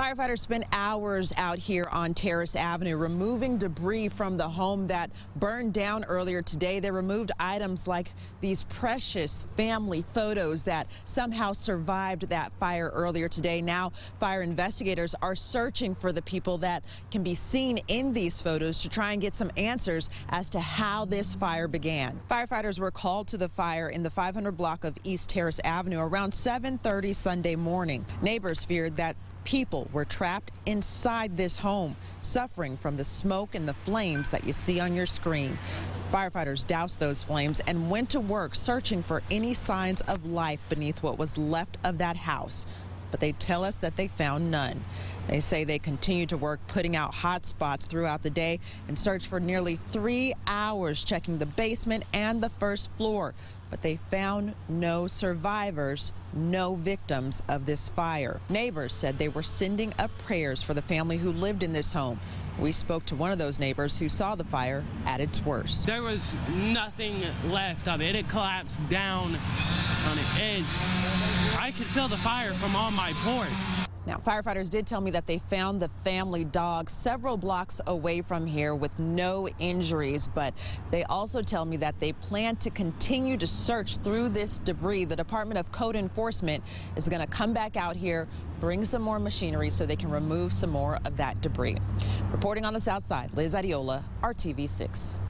Firefighters spent hours out here on Terrace Avenue removing debris from the home that burned down earlier today. They removed items like these precious family photos that somehow survived that fire earlier today. Now, fire investigators are searching for the people that can be seen in these photos to try and get some answers as to how this fire began. Firefighters were called to the fire in the 500 block of East Terrace Avenue around 7:30 Sunday morning. Neighbors feared that People were trapped inside this home, suffering from the smoke and the flames that you see on your screen. Firefighters doused those flames and went to work searching for any signs of life beneath what was left of that house. But they tell us that they found none. They say they continue to work putting out hot spots throughout the day and search for nearly three hours checking the basement and the first floor but they found no survivors, no victims of this fire. Neighbors said they were sending up prayers for the family who lived in this home. We spoke to one of those neighbors who saw the fire at its worst. There was nothing left of it. It collapsed down on the edge. I could feel the fire from on my porch. Now, firefighters did tell me that they found the family dog several blocks away from here with no injuries, but they also tell me that they plan to continue to search through this debris. The Department of Code Enforcement is going to come back out here, bring some more machinery so they can remove some more of that debris. Reporting on the south side, Liz Adiola, RTV6.